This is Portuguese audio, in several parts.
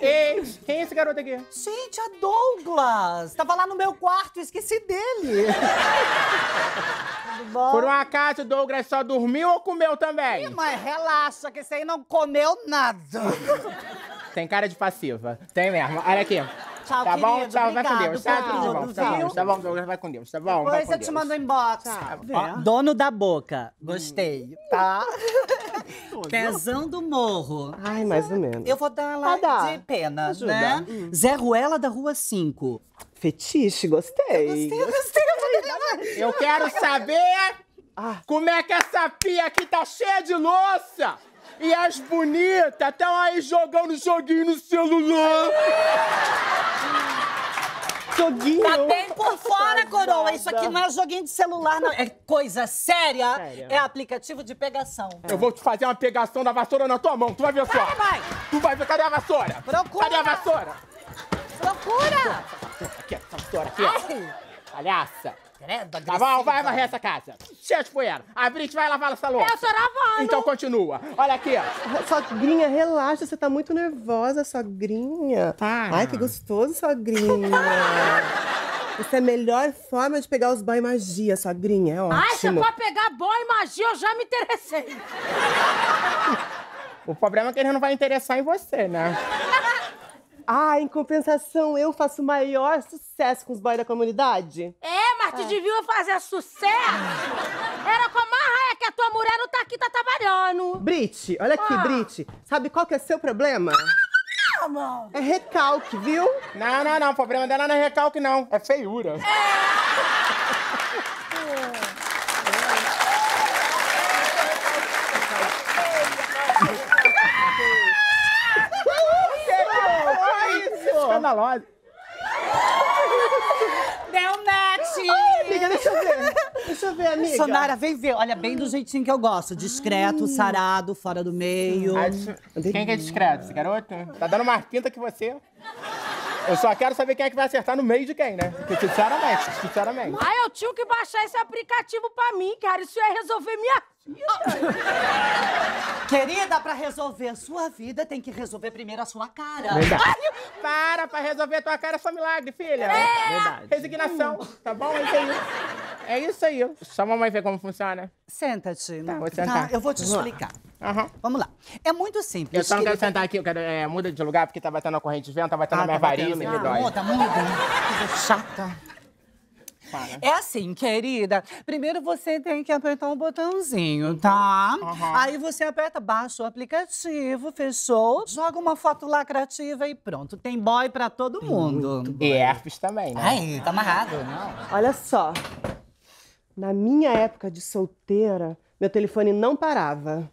Ei, quem é esse garoto aqui? Gente, a Douglas! Tava lá no meu quarto, esqueci dele. Tudo bom? Por um acaso, o Douglas só dormiu ou comeu também? Mas relaxa, que esse aí não comeu nada. Tem cara de passiva. Tem mesmo. Olha aqui. Tchau, tá bom? querido, Tchau, vai com Deus. Tá, tudo bom. Tá viu? bom, tá bom, Douglas, vai com Deus. Tá bom, Depois eu te mando inbox. Ó, dono da boca. Gostei, tá? Pezão do morro. Ai, mais ou menos. Eu vou dar lá Ah, de pena, Ajuda. né? Zé Ruela da Rua 5. Fetiche, gostei. Eu gostei, eu Eu quero saber Ah. como é que essa pia aqui tá cheia de louça. E as bonitas estão aí jogando joguinho no celular. Tá bem por fora, coroa. Nada. Isso aqui não é joguinho de celular, não. É coisa séria. Séria. É aplicativo de pegação. Eu vou te fazer uma pegação da vassoura na tua mão, tu vai ver só. Vai, vai. Tu vai ver, cadê a vassoura? Procura. Cadê a vassoura? Procura! Aqui, essa vassoura aqui. Ai, Palhaça. credo, Tá bom, vai varrer essa casa. Cheia de poeira. A Brit vai lavar essa louça. Eu tô lavando. Então continua. Olha aqui. Sogrinha, relaxa, você tá muito nervosa, sogrinha. Tá. Ai, que gostoso, sogrinha. Essa é a melhor forma de pegar os boy magia, sogrinha. É Ai, você ótimo. pode pegar boa e magia, eu já me interessei. O problema é que ele não vai interessar em você, né? Ah, em compensação, eu faço o maior sucesso com os boys da comunidade. É, mas te devia fazer sucesso. Era com a marraia que a tua mulher não tá aqui, tá trabalhando. Brit, olha aqui, Ah. Brit. Sabe qual que é seu problema? É recalque, viu? Não, não, não. O problema dela não é recalque, não. É feiura. Escandalosa. Deu match! Amiga, deixa eu ver. Deixa eu ver, amiga. Sonara, vem ver. Olha, bem do jeitinho que eu gosto. Discreto, sarado, fora do meio. Ah, Quem que é discreto? Esse garoto? Tá dando mais pinta que você. Eu só quero saber quem é que vai acertar no meio de quem, né? Porque, sinceramente, sinceramente. Ai, eu tinha que baixar esse aplicativo pra mim, cara. Isso ia resolver minha vida. Querida, pra resolver a sua vida, tem que resolver primeiro a sua cara. Para pra resolver tua cara é só milagre, filha. Verdade. Resignação, tá bom? É isso aí. É isso aí. Só a mamãe ver como funciona. Senta-te. Tá, vou sentar. eu vou te explicar. Aham. Vamos lá. É muito simples. Eu só não quero querida. sentar aqui, eu quero. É, muda de lugar porque tá batendo a corrente de vento, tá batendo Ah, a minha tá e me mesmo. dói. Muda, muda. Coisa chata. É assim, querida. Primeiro você tem que apertar um botãozinho, tá? Aí você aperta, baixa o aplicativo, fechou, joga uma foto lacrativa e pronto. Tem boy pra todo mundo. E herpes também, né? Ai, tá amarrado, não? Olha só. Na minha época de solteira, meu telefone não parava.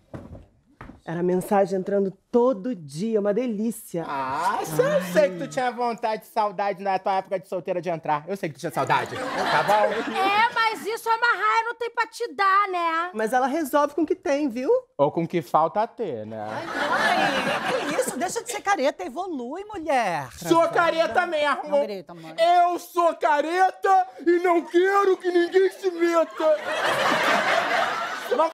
Era mensagem entrando todo dia, uma delícia. Ah, só eu sei que tu tinha vontade, saudade na tua época de solteira de entrar. Eu sei que tu tinha saudade. Tá bom? É, mas isso a marraia não tem pra te dar, né? Mas ela resolve com o que tem, viu? Ou com que falta ter, né? Ai, que isso? Deixa de ser careta, evolui, mulher. Sou careta mesmo! Não grita, mãe. Eu sou careta e não quero que ninguém se meta!